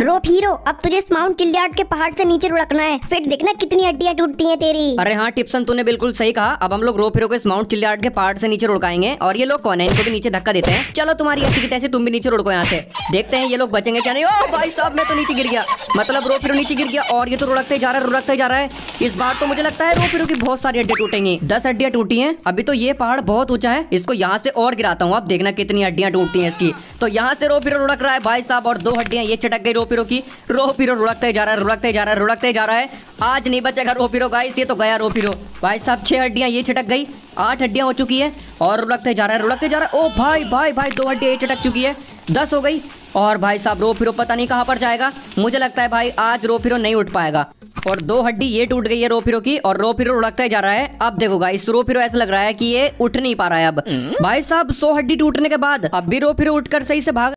रोप hero अब तुझे इस माउंट चिलियार्ड के पहाड़ से नीचे लुढ़कना है। फिर देखना कितनी हड्डियाँ टूटती हैं तेरी। अरे हाँ टिप्सन तूने बिल्कुल सही कहा। अब हम लोग रोप हीरो को इस माउंट चिलियार्ड के पहाड़ से नीचे रुड़काएँगे। और ये लोग कौन है? इनको भी नीचे धक्का देते हैं। चलो तुम्हारी ऐसी की तैसे, तुम भी नीचे रुड़को यहाँ से। देखते हैं ये लोग बचेंगे क्या नहीं। ओ भाई साहब, मैं तो नीचे गिर गया। मतलब रोप हीरो नीचे गिर गया। और ये तो रुड़कते जा रहा है, रुड़कते जा रहा है। इस बार तो मुझे लगता है रोप हीरो की बहुत सारी हड्डियाँ टूटेंगी। दस हड्डियाँ टूटी हैं। अभी तो ये पहाड़ बहुत ऊँचा है। इसको यहाँ से और गिराता हूँ। अब देखना कितनी हड्डियाँ टूटती है इसकी। तो यहाँ से रोप हीरो रुड़क रहा है भाई साहब। और दो हड्डियाँ ये चटक गई रोप हीरो की रोप हीरो रुड़कते जा रहा है रुड़कते जा रहा है रुड़कते जा रहा है। आज नहीं बचेगा रोप हीरो गाइस ये तो गया रोप हीरो भाई साहब छह हड्डियाँ ये चटक गई आठ हड्डियाँ हो चुकी है और रुड़कते जा रहा है रुड़कते जा रहा है। ओ भाई भाई भाई दो हड्डियाँ ये चटक चुकी है दस हो गई। और भाई साहब रोप हीरो पता नहीं कहाँ पर जाएगा। मुझे लगता है भाई आज रोप हीरो नहीं उठ पाएगा। और दो हड्डी ये टूट गई है रोप हीरो की और रोप हीरो लुढ़कता जा रहा है। अब देखो गाइस रोप हीरो ऐसा लग रहा है कि ये उठ नहीं पा रहा है अब। भाई साहब सौ हड्डी टूटने के बाद अब भी रोप हीरो उठकर सही से भाग